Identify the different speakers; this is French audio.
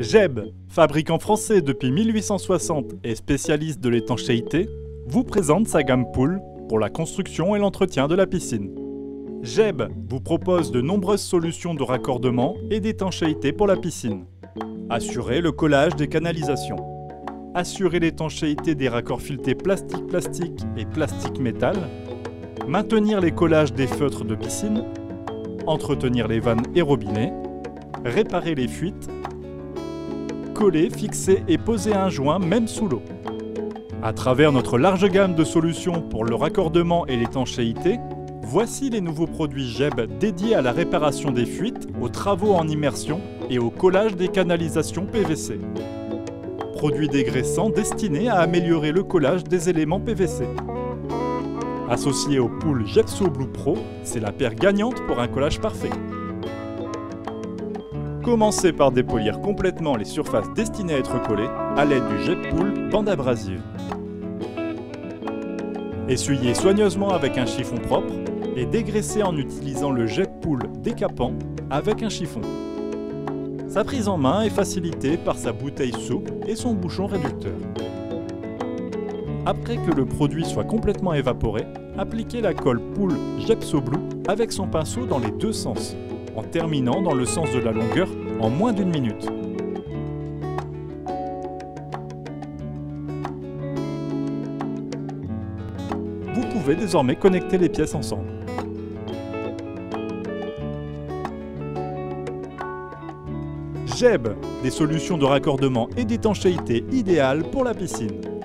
Speaker 1: Jeb, fabricant français depuis 1860 et spécialiste de l'étanchéité, vous présente sa gamme Pool pour la construction et l'entretien de la piscine. Jeb vous propose de nombreuses solutions de raccordement et d'étanchéité pour la piscine. Assurez le collage des canalisations. Assurer l'étanchéité des raccords filetés plastique-plastique et plastique-métal. Maintenir les collages des feutres de piscine. Entretenir les vannes et robinets. Réparer les fuites. Coller, fixer et poser un joint même sous l'eau. À travers notre large gamme de solutions pour le raccordement et l'étanchéité, voici les nouveaux produits JEB dédiés à la réparation des fuites, aux travaux en immersion et au collage des canalisations PVC. Produits dégraissants destinés à améliorer le collage des éléments PVC. Associé au pool Jepso Blue Pro, c'est la paire gagnante pour un collage parfait. Commencez par dépolir complètement les surfaces destinées à être collées à l'aide du Jet Pool bande abrasive. Essuyez soigneusement avec un chiffon propre et dégraissez en utilisant le Jet Pool décapant avec un chiffon. Sa prise en main est facilitée par sa bouteille souple et son bouchon réducteur. Après que le produit soit complètement évaporé, appliquez la colle Pool Jepso Blue avec son pinceau dans les deux sens, terminant dans le sens de la longueur en moins d'une minute. Vous pouvez désormais connecter les pièces ensemble. Jeb, des solutions de raccordement et d'étanchéité idéales pour la piscine.